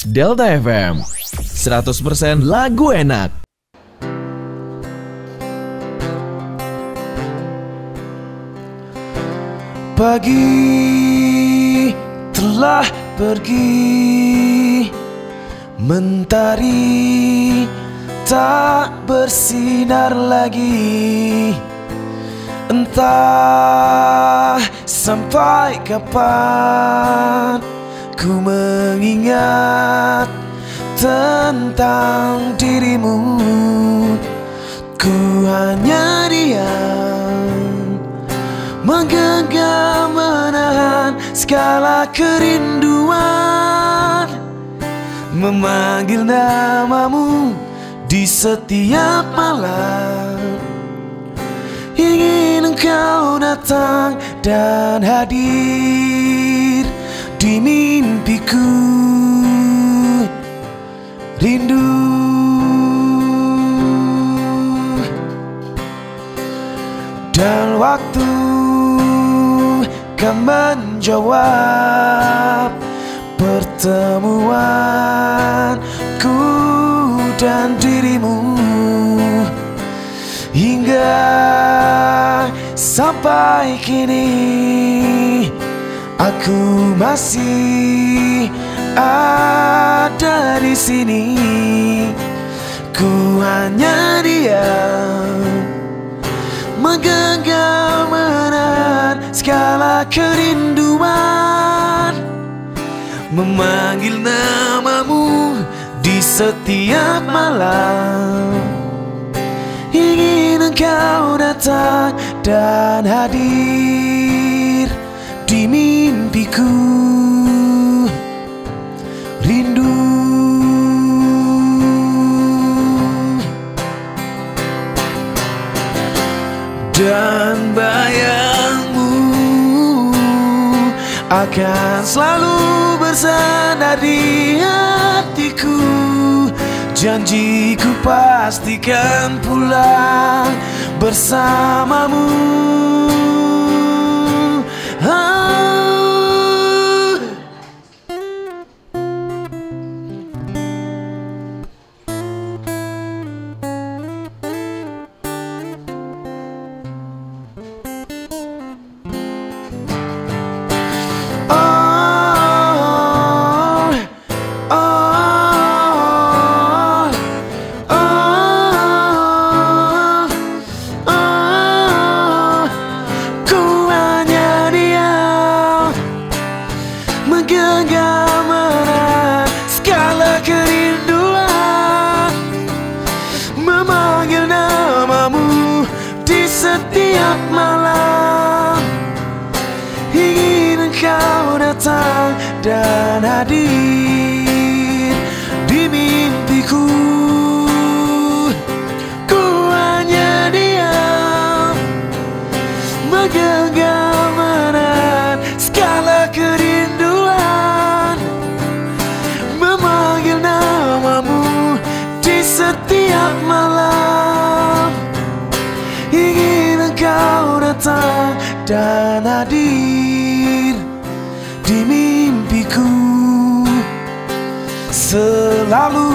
Delta FM 100% lagu enak. Pagi telah pergi Mentari tak bersinar lagi. Entah sampai kapan Ku mengingat tentang dirimu. Ku hanya diam Menggenggam menahan segala kerinduan. Memanggil namamu di setiap malam. Ingin engkau datang dan hadir di mimpiku. Rindu. Dan waktu kan menjawab Pertemuanku dan dirimu. Hingga sampai kini Aku masih ada di sini. Ku hanya diam. Menggenggam menahan segala kerinduan. Memanggil namamu di setiap malam. Ingin engkau datang dan hadir mimpiku. Rindu. Dan bayangmu akan selalu bersandar di hatiku. Janjiku pastikan pulang bersamamu. Ah. Setiap malam. Ingin engkau datang dan hadir di mimpiku. Ku hanya diam. Menggenggam erat segala kerinduan. Memanggil namamu di setiap malam datang dan hadir di mimpiku. Selalu